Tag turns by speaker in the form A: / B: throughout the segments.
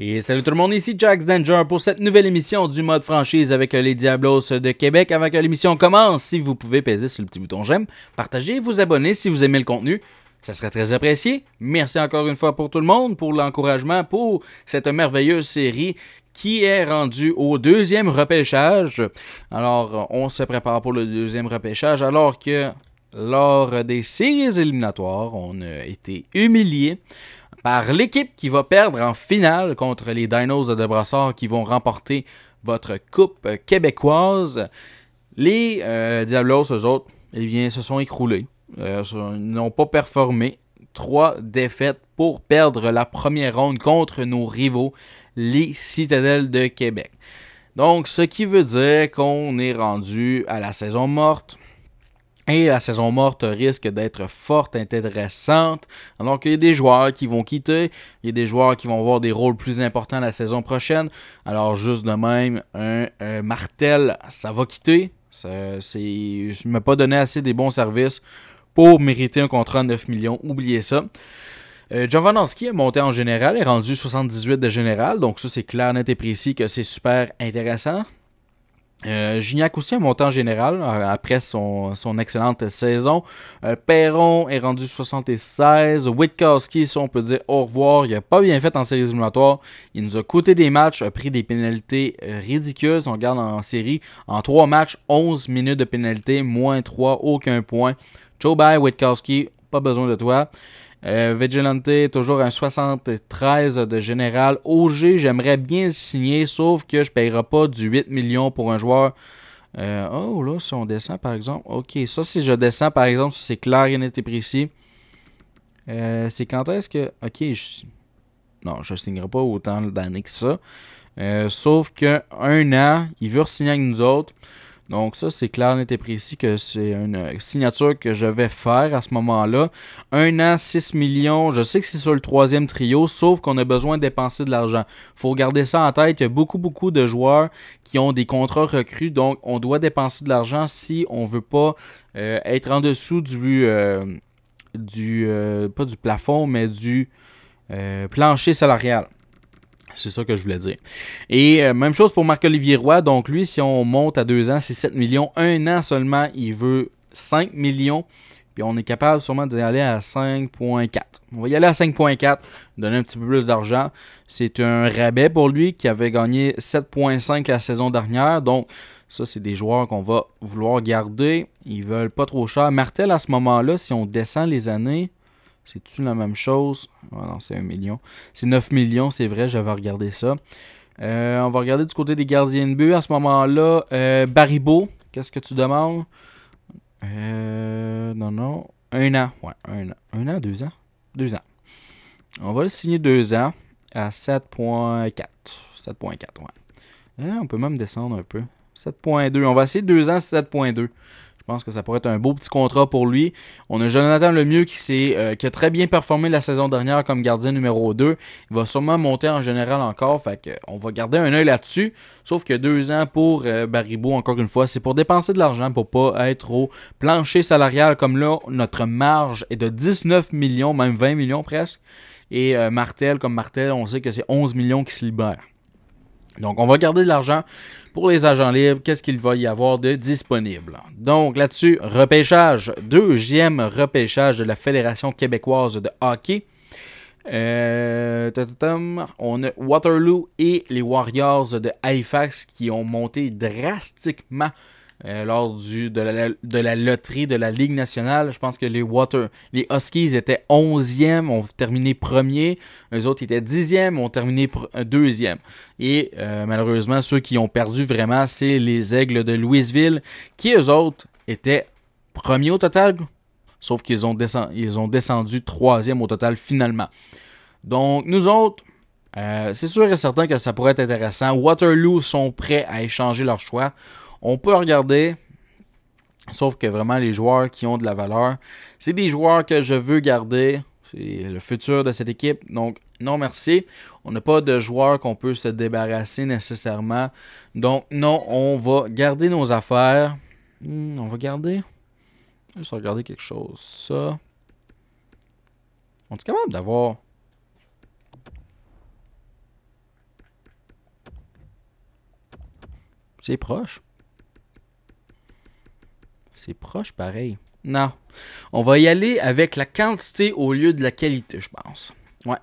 A: Et salut tout le monde, ici Jax Danger pour cette nouvelle émission du mode franchise avec les Diablos de Québec. Avant que l'émission commence, si vous pouvez peser sur le petit bouton j'aime, partagez, vous abonner si vous aimez le contenu. Ça serait très apprécié. Merci encore une fois pour tout le monde, pour l'encouragement, pour cette merveilleuse série qui est rendue au deuxième repêchage. Alors, on se prépare pour le deuxième repêchage alors que lors des séries éliminatoires, on a été humilié par l'équipe qui va perdre en finale contre les Dinos de Brassard qui vont remporter votre coupe québécoise. Les euh, Diablos, eux autres, eh bien, se sont écroulés. Euh, n'ont pas performé. Trois défaites pour perdre la première ronde contre nos rivaux, les Citadelles de Québec. Donc, ce qui veut dire qu'on est rendu à la saison morte. Et la saison morte risque d'être forte, intéressante. Alors qu'il y a des joueurs qui vont quitter, il y a des joueurs qui vont avoir des rôles plus importants la saison prochaine. Alors juste de même, un, Martel, ça va quitter. je ne m'ai pas donné assez des bons services pour mériter un contrat de 9 millions. Oubliez ça. Euh, Jovanovski a monté en général, est rendu 78 de général, donc ça c'est clair, net et précis que c'est super intéressant. Euh, Gignac aussi monté en général euh, après son, excellente saison. Euh, Perron est rendu 76. Witkowski, on peut dire au revoir, il n'a pas bien fait en série éliminatoire. Il nous a coûté des matchs, a pris des pénalités ridicules. On regarde en série, en 3 matchs, 11 minutes de pénalité, moins 3, aucun point. Joe By, Witkowski, pas besoin de toi. Euh, Vigilante, toujours un 73 de général. OG, j'aimerais bien le signer, sauf que je ne paierai pas du 8 millions pour un joueur. Euh, oh là, si on descend par exemple. Ok, ça si je descends par exemple, c'est clair et net et précis. Euh, c'est quand est-ce que. Ok, je... non, je ne signerai pas autant d'années que ça. sauf qu'un an, il veut signer avec nous autres. Donc ça, c'est clair, net et précis que c'est une signature que je vais faire à ce moment-là. Un an, 6 millions. Je sais que c'est sur le troisième trio, sauf qu'on a besoin de dépenser de l'argent. Il faut garder ça en tête. Il y a beaucoup, beaucoup de joueurs qui ont des contrats recrues. Donc, on doit dépenser de l'argent si on ne veut pas euh, être en dessous du... Euh, du euh, pas du plafond, mais du plancher salarial. C'est ça que je voulais dire. Et euh, même chose pour Marc-Olivier Roy. Donc lui, si on monte à deux ans, c'est 7 millions. Un an seulement, il veut 5 millions. Puis on est capable sûrement d'aller à 5.4. On va y aller à 5.4, donner un petit peu plus d'argent. C'est un rabais pour lui qui avait gagné 7.5 la saison dernière. Donc ça, c'est des joueurs qu'on va vouloir garder. Ils veulent pas trop cher. Martel, à ce moment-là, si on descend les années, c'est-tu la même chose? Oh non, c'est 1 million. C'est 9 millions, c'est vrai, j'avais regardé ça. Euh, on va regarder du côté des gardiens de but à ce moment-là. Euh, Baribo, qu'est-ce que tu demandes? Euh, non, non. Un an. Ouais, un an. Un an, deux ans? Deux ans. On va le signer deux ans à 7.4. 7.4, ouais. on peut même descendre un peu. 7.2. On va essayer deux ans, 7.2. Je pense que ça pourrait être un beau petit contrat pour lui. On a Jonathan Lemieux qui, euh, qui a très bien performé la saison dernière comme gardien numéro 2. Il va sûrement monter en général encore. Fait que on va garder un œil là-dessus. Sauf que deux ans pour euh, encore une fois, c'est pour dépenser de l'argent pour pas être au plancher salarial. Comme là, notre marge est de 19 millions, même 20 millions presque. Et euh, Martel, comme Martel, on sait que c'est 11 millions qui se libèrent. Donc, on va garder de l'argent pour les agents libres. Qu'est-ce qu'il va y avoir de disponible? Donc, là-dessus, repêchage. Deuxième repêchage de la Fédération québécoise de hockey. Euh, on a Waterloo et les Warriors de Halifax qui ont monté drastiquement euh, lors du, de, la, loterie de la Ligue nationale. Je pense que les Water, les Huskies étaient 11e, ont terminé premier. Les autres étaient 10e, ont terminé euh, deuxième. Et euh, malheureusement, ceux qui ont perdu vraiment, c'est les Aigles de Louisville, qui eux autres étaient premiers au total. Sauf qu'ils ont, descendu, ils ont descendu troisième au total finalement. Donc, nous autres, c'est sûr et certain que ça pourrait être intéressant. Waterloo sont prêts à échanger leur choix. On peut regarder, sauf que vraiment les joueurs qui ont de la valeur, c'est des joueurs que je veux garder. C'est le futur de cette équipe. Donc, non, merci. On n'a pas de joueurs qu'on peut se débarrasser nécessairement. Donc, non, on va garder nos affaires. Hmm, on va garder. Juste regarder quelque chose. Ça. On est capable d'avoir. C'est proche. C'est proche pareil. Non. On va y aller avec la quantité au lieu de la qualité, je pense. Ouais.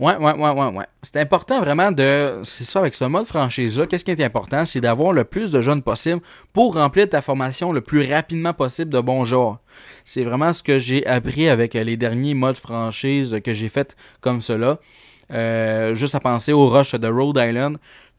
A: Ouais, ouais, ouais, ouais, ouais. C'est important vraiment de. C'est ça, avec ce mode franchise-là, qu'est-ce qui est important? C'est d'avoir le plus de jeunes possible pour remplir ta formation le plus rapidement possible de bons joueurs. C'est vraiment ce que j'ai appris avec les derniers modes franchise que j'ai fait comme cela. Euh, juste à penser au rush de Rhode Island.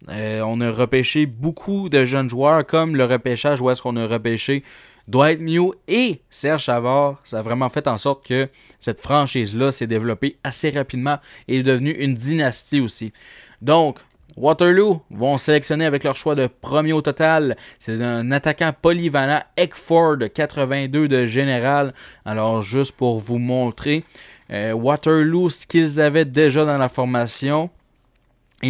A: Euh, on a repêché beaucoup de jeunes joueurs, comme le repêchage où est-ce qu'on a repêché Dwight Mew et Serge Chavard. Ça a vraiment fait en sorte que cette franchise-là s'est développée assez rapidement et est devenue une dynastie aussi. Donc, Waterloo vont sélectionner avec leur choix de premier au total. C'est un attaquant polyvalent Eckford 82 de général. Alors, juste pour vous montrer, euh, Waterloo, ce qu'ils avaient déjà dans la formation,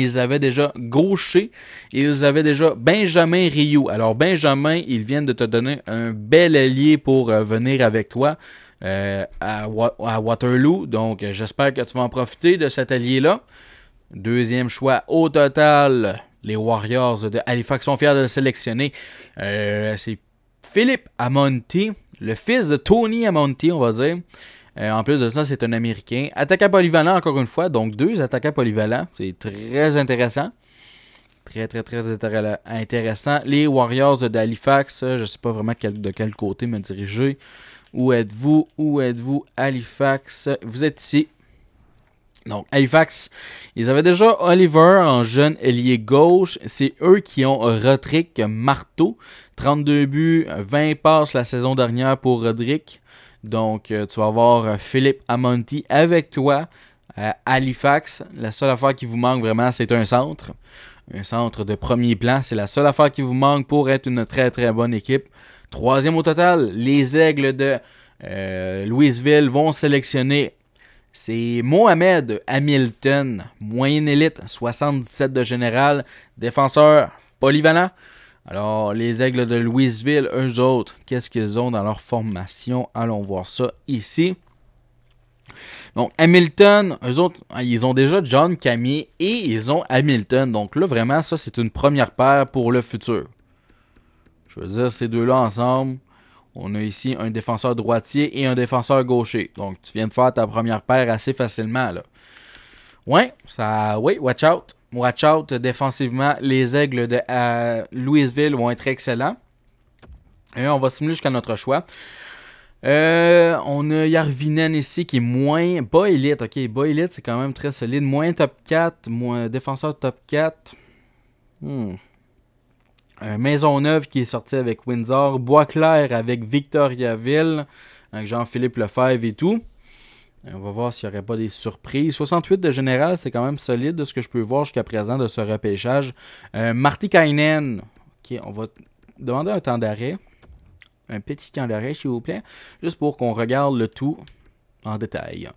A: ils avaient déjà Gaucher et ils avaient déjà Benjamin Rioux. Alors Benjamin, ils viennent de te donner un bel allié pour euh, venir avec toi euh, à, Waterloo. Donc j'espère que tu vas en profiter de cet allié-là. Deuxième choix au total, les Warriors de Halifax sont fiers de le sélectionner. C'est Philippe Amonti, le fils de Tony Amonti, on va dire. Euh, en plus de ça, c'est un Américain. Attaquant polyvalent, encore une fois. Donc, deux attaquants polyvalents. C'est très intéressant. Très, très, très intéressant. Les Warriors d'Halifax, je ne sais pas vraiment de quel côté me diriger. Où êtes-vous? Où êtes-vous? Halifax? Vous êtes ici. Donc, Halifax, ils avaient déjà Oliver en jeune ailier gauche. C'est eux qui ont Roderick Marteau. 32 buts, 20 passes la saison dernière pour Roderick. Donc, euh, tu vas avoir euh, Philippe Amonti avec toi à Halifax. La seule affaire qui vous manque vraiment, c'est un centre. Un centre de premier plan. C'est la seule affaire qui vous manque pour être une très très bonne équipe. Troisième au total, les Aigles de euh, Louisville vont sélectionner. C'est Mohamed Hamilton, moyenne élite, 77 de général, défenseur polyvalent. Alors, les aigles de Louisville, eux autres, qu'est-ce qu'ils ont dans leur formation? Allons voir ça ici. Donc, Hamilton, eux autres, ah, ils ont déjà John Camille et ils ont Hamilton. Donc là, vraiment, ça, c'est une première paire pour le futur. Je veux dire, ces deux-là ensemble, on a ici un défenseur droitier et un défenseur gaucher. Donc, tu viens de faire ta première paire assez facilement, là. Ouais, ça, oui, watch out. Watch out défensivement. Les aigles de Louisville vont être excellents. Et on va simuler jusqu'à notre choix. Euh, on a Yarvinen ici qui est moins bas élite. Ok, bas élite, c'est quand même très solide. Moins top 4, moins défenseur top 4. Hmm. Maisonneuve qui est sorti avec Windsor. Bois-Clair avec Victoriaville. Avec Jean-Philippe Lefebvre et tout. On va voir s'il n'y aurait pas des surprises. 68 de général, c'est quand même solide de ce que je peux voir jusqu'à présent de ce repêchage. Euh, Marty Kainen. Ok, on va demander un temps d'arrêt. Un petit temps d'arrêt, s'il vous plaît. Juste pour qu'on regarde le tout en détail.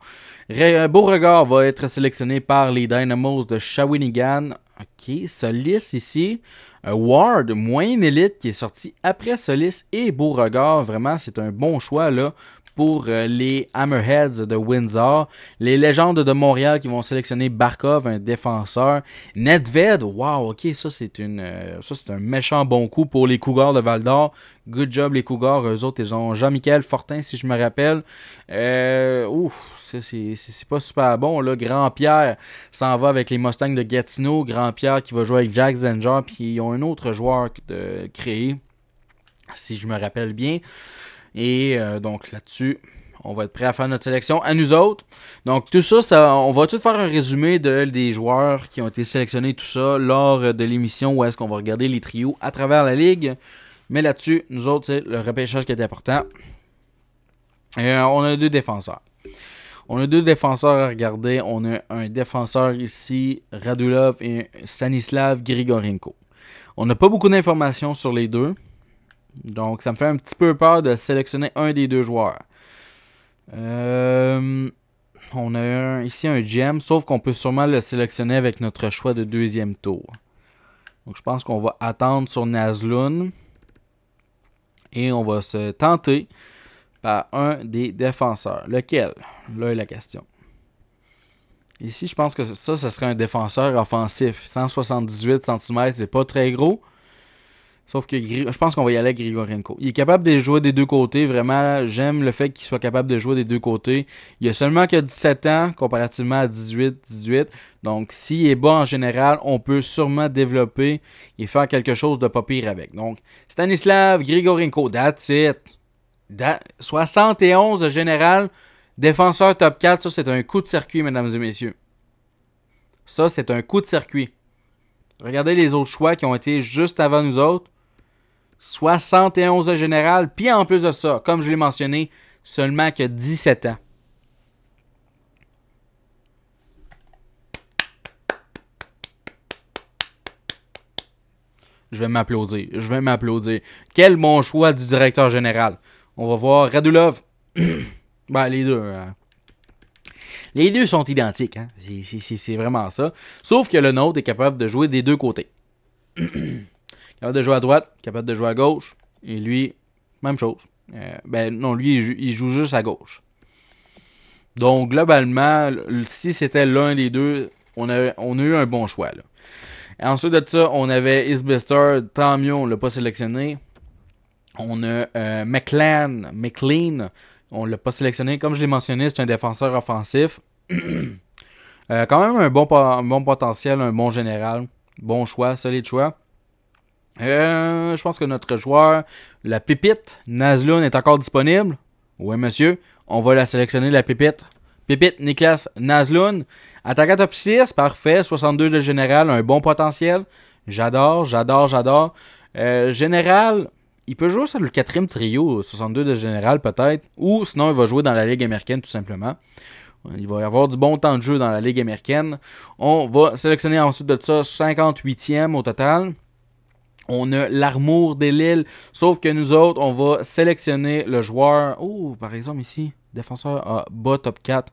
A: Beauregard va être sélectionné par les Dynamos de Shawinigan. Ok, Solis ici. Euh, Ward, moyenne élite, qui est sorti après Solis et Beauregard. Vraiment, c'est un bon choix là pour euh, les Hammerheads de Windsor. Les légendes de Montréal qui vont sélectionner Barkov, un défenseur. Nedved, wow, ok, ça c'est une euh, ça c'est un méchant bon coup pour les Cougars de Val d'Or. Good job les Cougars, eux autres, ils ont Jean-Michel Fortin si je me rappelle. Euh, ouf, c'est pas super bon. Là. Grand Pierre s'en va avec les Mustangs de Gatineau. Grand Pierre qui va jouer avec Jack Zenger. Puis ils ont un autre joueur de créé, si je me rappelle bien. Et euh, donc là-dessus, on va être prêt à faire notre sélection à nous autres. Donc tout ça, on va tout faire un résumé de, des joueurs qui ont été sélectionnés, tout ça, lors de l'émission où est-ce qu'on va regarder les trios à travers la ligue. Mais là-dessus, nous autres, c'est le repêchage qui est important. Et, euh, on a deux défenseurs. On a deux défenseurs à regarder. On a un défenseur ici, Radulov et Stanislav Grigorenko. On n'a pas beaucoup d'informations sur les deux. Donc, ça me fait un petit peu peur de sélectionner un des deux joueurs. Euh, on a ici un gem, sauf qu'on peut sûrement le sélectionner avec notre choix de deuxième tour. Donc, je pense qu'on va attendre sur Nazlun. Et on va se tenter par un des défenseurs. Lequel? Là est la question. Ici, je pense que ça, ce serait un défenseur offensif. 178 cm, c'est pas très gros. Sauf que je pense qu'on va y aller avec Grigorenko. Il est capable de jouer des deux côtés. Vraiment, j'aime le fait qu'il soit capable de jouer des deux côtés. Il a seulement que 17 ans comparativement à 18, 18. Donc, s'il est bon en général, on peut sûrement développer et faire quelque chose de pas pire avec. Donc, Stanislav Grigorenko, that's it. 71 de général, défenseur top 4, ça c'est un coup de circuit, mesdames et messieurs. Ça, c'est un coup de circuit. Regardez les autres choix qui ont été juste avant nous autres. 71 de général. Puis en plus de ça, comme je l'ai mentionné, seulement que 17 ans. Je vais m'applaudir. Je vais m'applaudir. Quel bon choix du directeur général. On va voir Radulov. ben, les deux. Hein. Les deux sont identiques. Hein. C'est vraiment ça. Sauf que le nôtre est capable de jouer des deux côtés. capable de jouer à droite, capable de jouer à gauche. Et lui, même chose. Euh, ben non, lui, il joue, juste à gauche. Donc, globalement, si c'était l'un des deux, on a, on a eu un bon choix. Ensuite de ça, on avait Isbester, tant mieux, on ne l'a pas sélectionné. On a euh, McLean, McLean, on ne l'a pas sélectionné. Comme je l'ai mentionné, c'est un défenseur offensif. Euh, quand même un bon, un bon potentiel, un bon général. Bon choix, solide choix. Euh, je pense que notre joueur, la pépite, Nazlun, est encore disponible. Oui, monsieur. On va la sélectionner, la pépite. Pépite, Niklas Nazlun. Attaquant top 6, parfait. 62 de général, un bon potentiel. J'adore, j'adore, j'adore. Euh, général, il peut jouer sur le quatrième trio, 62 de général peut-être. Ou sinon, il va jouer dans la Ligue américaine tout simplement. Il va y avoir du bon temps de jeu dans la Ligue américaine. On va sélectionner ensuite de ça 58e au total on a l'armour des Lille. Sauf que nous autres, on va sélectionner le joueur. Oh, par exemple ici, défenseur à bas top 4.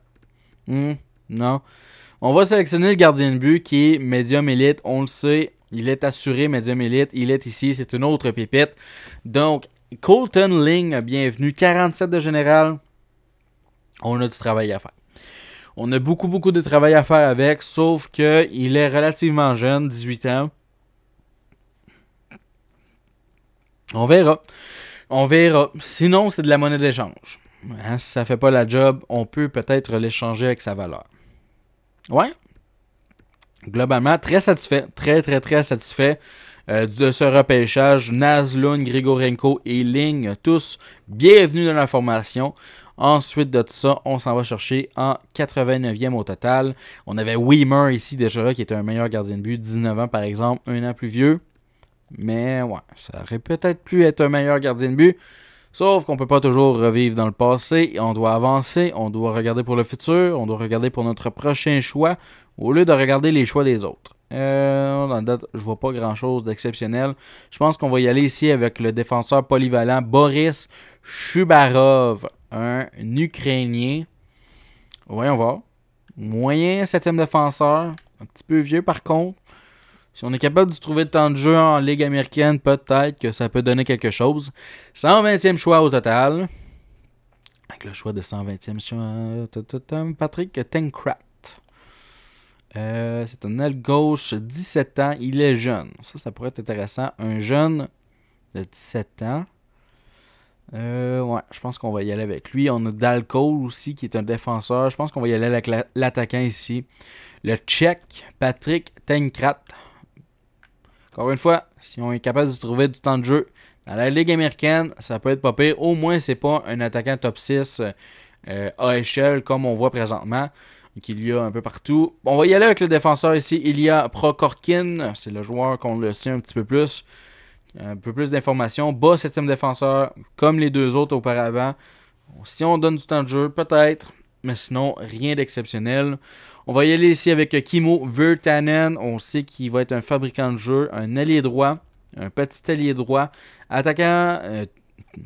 A: Hmm, non. On va sélectionner le gardien de but qui est médium élite. On le sait, il est assuré médium élite. Il est ici, c'est une autre pépite. Donc, Colton Ling, bienvenue. 47 de général. On a du travail à faire. On a beaucoup, beaucoup de travail à faire avec, sauf qu'il est relativement jeune, 18 ans. On verra. On verra. Sinon, c'est de la monnaie d'échange. Hein, si ça fait pas la job, on peut peut-être l'échanger avec sa valeur. Ouais. Globalement, très satisfait. Très, très, très satisfait euh, de ce repêchage. Nazlun, Grigorenko et Ling, tous bienvenus dans la formation. Ensuite de ça, on s'en va chercher en 89e au total. On avait Weimer ici déjà là, qui était un meilleur gardien de but, 19 ans par exemple, un an plus vieux. Mais ouais, ça aurait peut-être pu être un meilleur gardien de but. Sauf qu'on peut pas toujours revivre dans le passé. On doit avancer, on doit regarder pour le futur, on doit regarder pour notre prochain choix, au lieu de regarder les choix des autres. Euh, dans date, je vois pas grand chose d'exceptionnel. Je pense qu'on va y aller ici avec le défenseur polyvalent Boris Chubarov, un Ukrainien. Voyons voir. Moyen septième défenseur, un petit peu vieux par contre. Si on est capable de trouver le temps de jeu en Ligue américaine, peut-être que ça peut donner quelque chose. 120e choix au total. Avec le choix de 120e choix. Patrick Tenkrat. Euh, c'est un aile gauche, 17 ans. Il est jeune. Ça, ça pourrait être intéressant. Un jeune de 17 ans. Euh, ouais, je pense qu'on va y aller avec lui. On a Dalco aussi, qui est un défenseur. Je pense qu'on va y aller avec l'attaquant ici. Le Tchèque, Patrick Tenkrat. Encore une fois, si on est capable de trouver du temps de jeu dans la Ligue américaine, ça peut être pas pire. Au moins, c'est pas un attaquant top 6 euh, à échelle comme on voit présentement, qu'il y a un peu partout. On va y aller avec le défenseur ici. Il y a Prokorkin, c'est le joueur qu'on le sait un petit peu plus. Un peu plus d'informations. Bas septième défenseur, comme les deux autres auparavant. Si on donne du temps de jeu, peut-être. Mais sinon, rien d'exceptionnel. On va y aller ici avec Kimo Virtanen. On sait qu'il va être un fabricant de jeu, un allié droit, un petit allié droit. Attaquant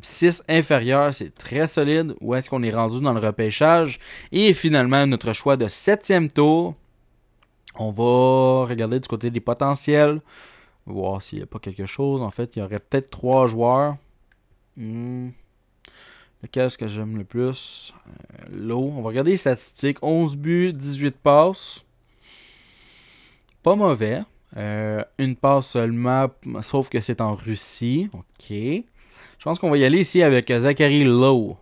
A: 6 euh, inférieur, c'est très solide. Où est-ce qu'on est rendu dans le repêchage? Et finalement, notre choix de septième tour. On va regarder du côté des potentiels. Voir s'il n'y a pas quelque chose. En fait, il y aurait peut-être trois joueurs. Hmm. Lequel est-ce que j'aime le plus? Euh, L'eau. On va regarder les statistiques 11 buts, 18 passes. Pas mauvais. Euh, une passe seulement, sauf que c'est en Russie. Ok. Je pense qu'on va y aller ici avec Zachary Lowe.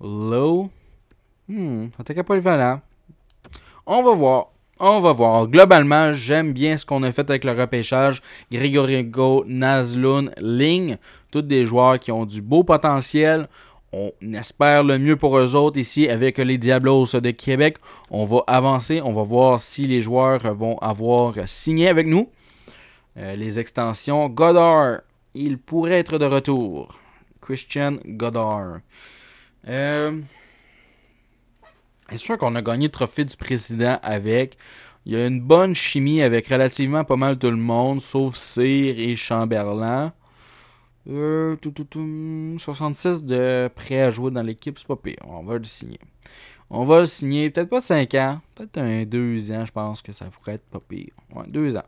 A: Lowe. Hmm, attaquant polyvalent. On va voir. On va voir. Globalement, j'aime bien ce qu'on a fait avec le repêchage. Grigorigo, Nazlun, Ling. Tous des joueurs qui ont du beau potentiel. On espère le mieux pour eux autres ici avec les Diablos de Québec. On va avancer. On va voir si les joueurs vont avoir signé avec nous. Euh, les extensions. Goddard, il pourrait être de retour. Christian Goddard. Euh, c'est sûr qu'on a gagné le trophée du président avec? Il y a une bonne chimie avec relativement pas mal tout le monde, sauf Cyr et Chamberlain. Euh, 66 de prêt à jouer dans l'équipe, c'est pas pire. On va le signer. On va le signer, peut-être pas 5 ans, peut-être un 2 ans, je pense que ça pourrait être pas pire. Ouais, 2 ans.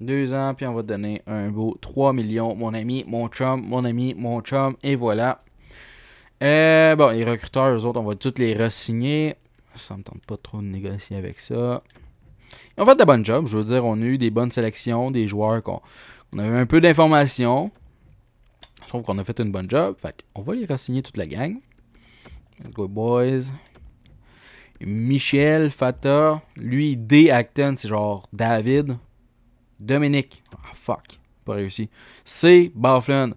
A: 2 ans, puis on va donner un beau 3 millions, mon ami, mon chum, mon ami, mon chum, et voilà. Euh, bon, les recruteurs, eux autres, on va tous les re-signer. Ça me tente pas trop de négocier avec ça. Ils ont fait de bonnes jobs. Je veux dire, on a eu des bonnes sélections, des joueurs qu'on on avait un peu d'informations. Je trouve qu'on a fait une bonne job. Fait on va les re-signer toute la gang. Let's go, boys. Michel Fata. Lui, D. Acton, c'est genre David. Dominique. Ah, fuck. Pas réussi. C. Barflin.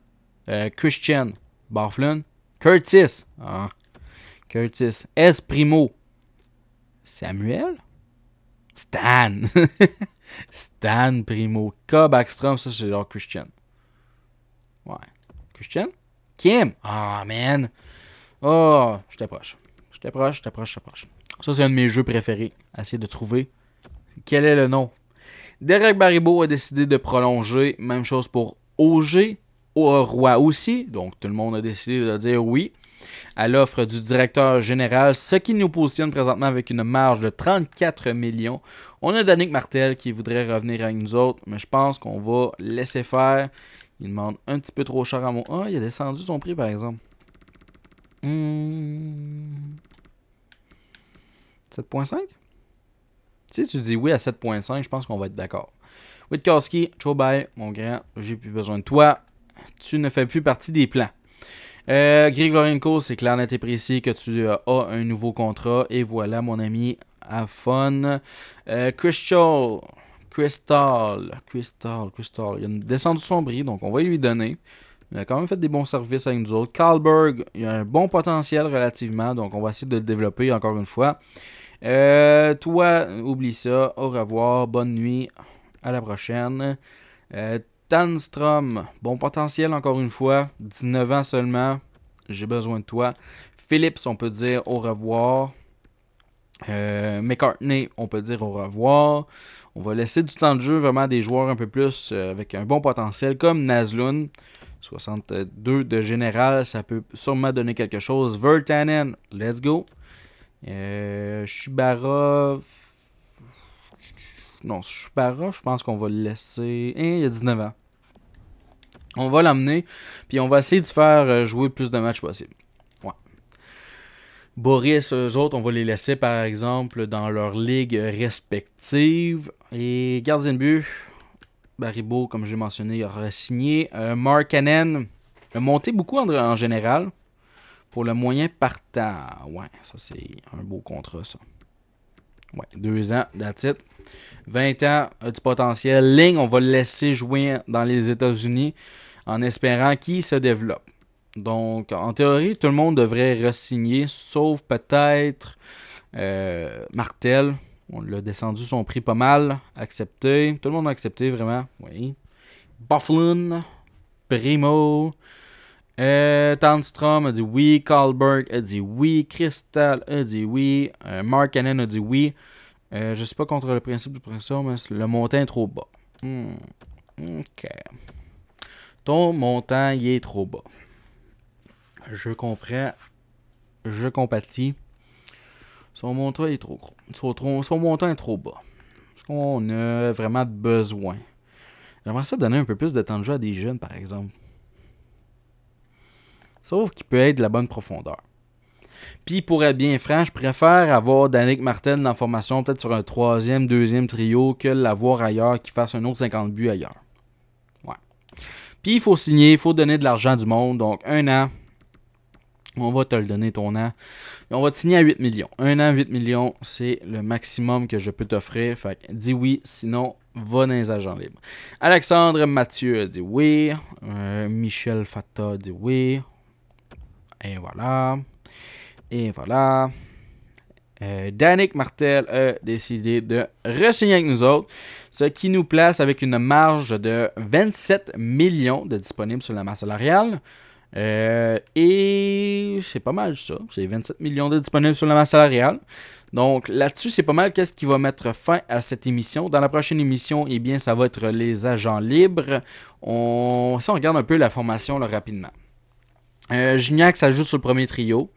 A: Euh, Christian. Barflin. Curtis. Ah. Curtis. S. Primo. Samuel? Stan. Stan Primo. K. Backstrom. Ça, c'est genre Christian. Ouais. Christian? Kim? Ah, man. Oh, je t'approche. Je t'approche, je t'approche, je t'approche. Ça, c'est un de mes jeux préférés. Essayer de trouver quel est le nom. Derek Baribeau a décidé de prolonger. Même chose pour OG au roi aussi. Donc tout le monde a décidé de dire oui à l'offre du directeur général, ce qui nous positionne présentement avec une marge de 34 millions. On a Danick Martel qui voudrait revenir avec nous autres, mais je pense qu'on va laisser faire. Il demande un petit peu trop cher à mon... Ah, il a descendu son prix par exemple. 7.5? Hmm. Si tu dis oui à 7.5, je pense qu'on va être d'accord. Witkowski, Chobay, mon grand, j'ai plus besoin de toi tu ne fais plus partie des plans. Euh, Grigorenko, c'est clair, net et précis que tu as un nouveau contrat. Et voilà, mon ami, à fun. Euh, Crystal, Crystal, Crystal, Crystal. Il a descendu son prix, donc on va lui donner. Il a quand même fait des bons services avec nous autres. Carlberg, il a un bon potentiel relativement, donc on va essayer de le développer encore une fois. Euh, toi, oublie ça. Au revoir, bonne nuit, à la prochaine. Euh, Tanstrom, bon potentiel encore une fois, 19 ans seulement, j'ai besoin de toi. Phillips, on peut dire au revoir. Euh, McCartney, on peut dire au revoir. On va laisser du temps de jeu vraiment à des joueurs un peu plus euh, avec un bon potentiel comme Nazlun. 62 de général, ça peut sûrement donner quelque chose. Vertanen, let's go. Euh. Non, Shubarov, je pense qu'on va le laisser. Hein, il a 19 ans. On va l'amener, puis on va essayer de faire euh, jouer plus de matchs possible. Boris, eux autres, on va les laisser par exemple dans leur ligue respective. Et gardien de but, Baribo, comme j'ai mentionné, aura signé. Euh, Mark Cannon a monté beaucoup en, général. Pour le moyen partant. Ouais, ça c'est un beau contrat, ça. Ouais, deux ans, that's it. 20 ans, a du potentiel. Ligne, on va le laisser jouer dans les États-Unis en espérant qu'il se développe. Donc, en théorie, tout le monde devrait re-signer, sauf peut-être euh, Martel. On l'a descendu son prix pas mal. Accepté. Tout le monde a accepté, vraiment. Oui. Bufflin. Primo. Euh, Tanstrom a dit oui. Carlberg a dit oui. Crystal a dit oui. Euh, Mark Cannon a dit oui. Euh, je suis pas contre le principe du principe, mais le montant est trop bas. Hmm. Ok. Ton montant, est trop bas. Je comprends. Je compatis. Son montant est trop gros. Son, montant est trop bas. Parce qu'on a vraiment besoin. J'aimerais ça donner un peu plus de temps de jeu à des jeunes, par exemple. Sauf qu'il peut être de la bonne profondeur. Puis pour être bien franc, je préfère avoir Danick Martel dans la formation, peut-être sur un troisième, deuxième trio, que l'avoir ailleurs, qui fasse un autre 50 buts ailleurs. Ouais. Puis il faut signer, il faut donner de l'argent du monde. Donc un an, on va te le donner ton an. On va te signer à 8 millions. Un an, 8 millions, c'est le maximum que je peux t'offrir. Fait que dis oui, sinon, va dans les agents libres. Alexandre Mathieu a dit oui. Euh, Michel Fatta a dit oui. Et voilà. Et voilà. Euh, Danick Martel a décidé de re-signer avec nous autres, ce qui nous place avec une marge de 27 millions de disponibles sur la masse salariale. Euh, et c'est pas mal ça. C'est 27 millions de disponibles sur la masse salariale. Donc là-dessus, c'est pas mal qu'est-ce qui va mettre fin à cette émission. Dans la prochaine émission, eh bien, ça va être les agents libres. On... Si on regarde un peu la formation rapidement. Euh, Gignac, ça joue sur le premier trio.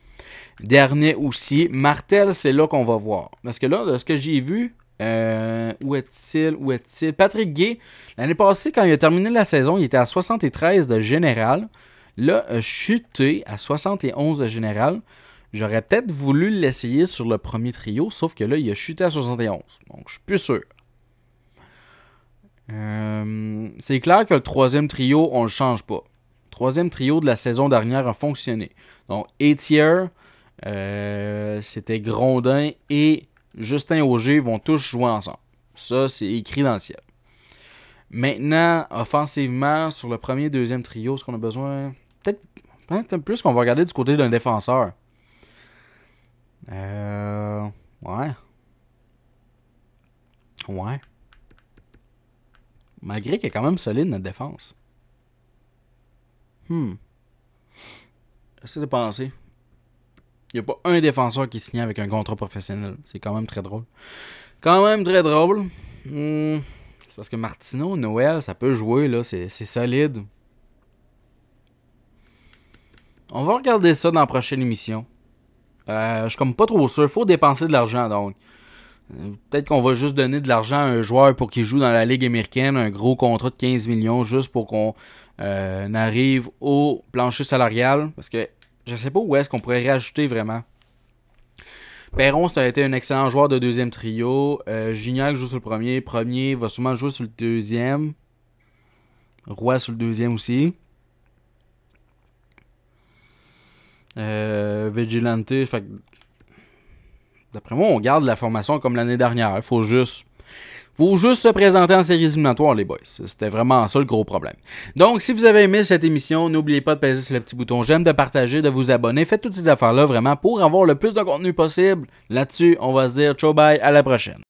A: Dernier aussi. Martel, c'est là qu'on va voir. Parce que là, de ce que j'ai vu, euh, où est-il Où est-il? Patrick Gay, l'année passée, quand il a terminé la saison, il était à 73 de général. Là, a chuté à 71 de général. J'aurais peut-être voulu l'essayer sur le premier trio, sauf que là, il a chuté à 71. Donc, je suis plus sûr. Euh, c'est clair que le troisième trio, on le change pas. Le troisième trio de la saison dernière a fonctionné. Donc, Etier, euh, c'était Grondin et Justin Auger vont tous jouer ensemble. Ça, c'est écrit dans le ciel. Maintenant, offensivement, sur le premier et deuxième trio, ce qu'on a besoin? Peut-être plus qu'on va regarder du côté d'un défenseur. Euh. Ouais. Ouais. Malgré qu'il est quand même solide notre défense. Hmm. J'essaie de penser. Il n'y a pas un défenseur qui signe avec un contrat professionnel. C'est quand même très drôle. Quand même très drôle. Hmm. C'est parce que Martino, Noël, ça peut jouer, là. C'est solide. On va regarder ça dans la prochaine émission. Euh, je suis comme pas trop sûr. Faut dépenser de l'argent donc. Euh, peut-être qu'on va juste donner de l'argent à un joueur pour qu'il joue dans la Ligue américaine, un gros contrat de 15 millions, juste pour qu'on euh, arrive au plancher salarial. Parce que je sais pas où est-ce qu'on pourrait réajouter vraiment. Perron, ça a été un excellent joueur de deuxième trio. Euh, Gignac joue sur le premier. Premier va sûrement jouer sur le deuxième. Roy sur le deuxième aussi. Euh, Vigilante, fait D'après moi, on garde la formation comme l'année dernière. Il faut juste. Faut juste se présenter en série éliminatoire, les boys. C'était vraiment ça le gros problème. Donc, si vous avez aimé cette émission, n'oubliez pas de peser sur le petit bouton j'aime, de partager, de vous abonner. Faites toutes ces affaires-là vraiment pour avoir le plus de contenu possible. Là-dessus, on va se dire ciao bye, à la prochaine.